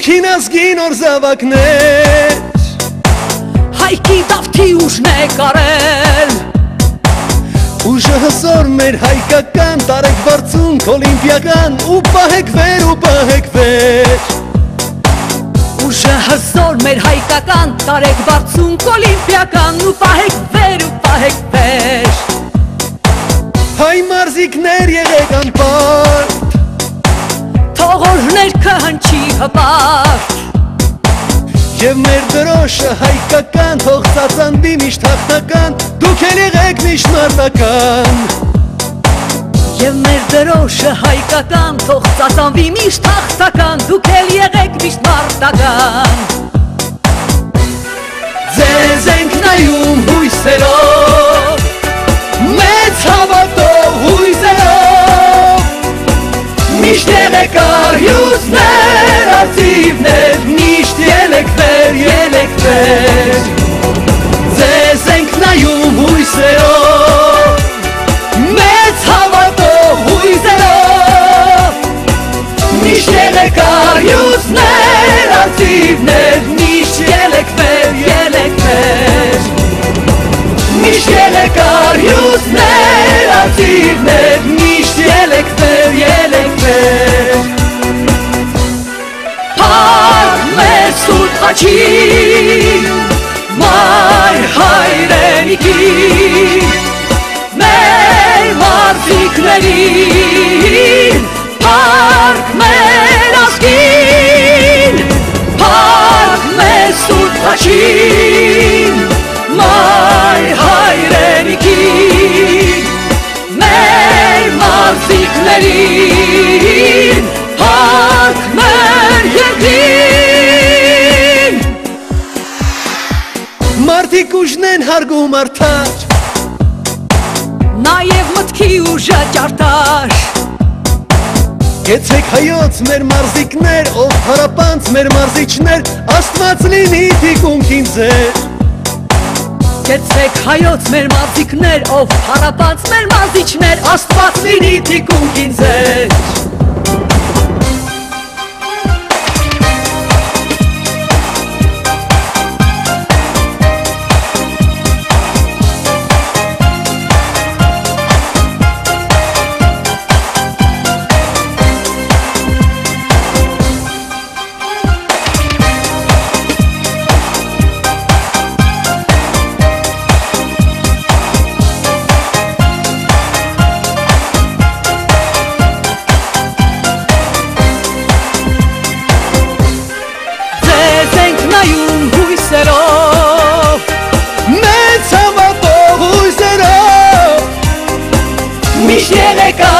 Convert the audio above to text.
Ոգին ազգին օր զավակներ Հայքի դավթի ուժն է կարել Ուժը հսոր մեր հայկական տարեք վարձունք օլիմպիական ու պահեք վեր ու պահեք վեր Ուժը հզոր մեր հայկական տարեք բարձունք օլիմպիական ու պահեք վեր ու պահեք վեր Հայ մարզիկներ եղեք անպար Թող օրներ կհնչի հպարտ Եվ մեր դրոշը հայկական թող ծածանվի միշտ հաղթական Դուք էլ եղեք միշտ մարտական Եվ մեր դրոշը հայկական թող ծածանվի միշտ հաղթական Դուք էլ եղեք միշտ մարտական Ձեզ ենք նայում հույսերով Մեծ հավատով Միշտ եղեք արյուծներ, արծիվներ Միշտ Փառք մեր սուրբ խաչի Մայր հայրենիքի հարգում արդար Նաև մտքի ուժը ճարտար Գեցեք հայոց մեր մարզիկներ, ով հարապանց մեր մարզիչներ, Աստված լինի թիկունքին ձեր։ Կեցեք հայոց մեր մազիկներ, ով հարապած մեր մազիչներ, Աստված լինի թիկունքին ձեր։ հույսերով միշտ եղեք արյուծներ, ածիվներ,